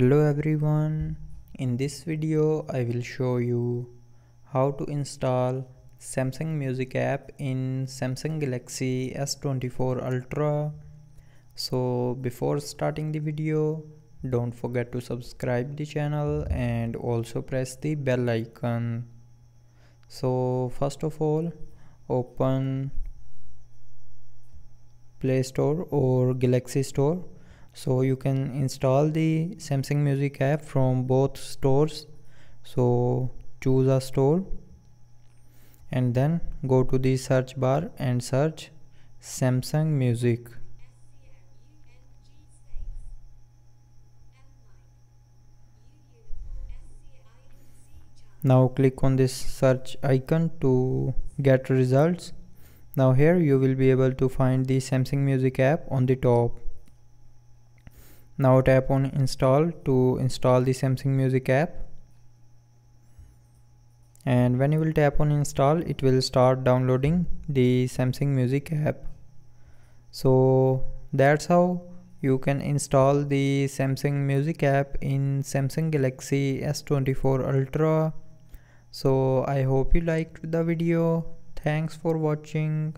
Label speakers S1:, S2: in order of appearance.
S1: Hello everyone, in this video I will show you how to install Samsung Music app in Samsung Galaxy S24 Ultra. So before starting the video, don't forget to subscribe the channel and also press the bell icon. So first of all, open Play Store or Galaxy Store so you can install the Samsung Music app from both stores. So choose a store and then go to the search bar and search Samsung Music. Now click on this search icon to get results. Now here you will be able to find the Samsung Music app on the top now tap on install to install the Samsung Music app. And when you will tap on install it will start downloading the Samsung Music app. So that's how you can install the Samsung Music app in Samsung Galaxy S24 Ultra. So I hope you liked the video. Thanks for watching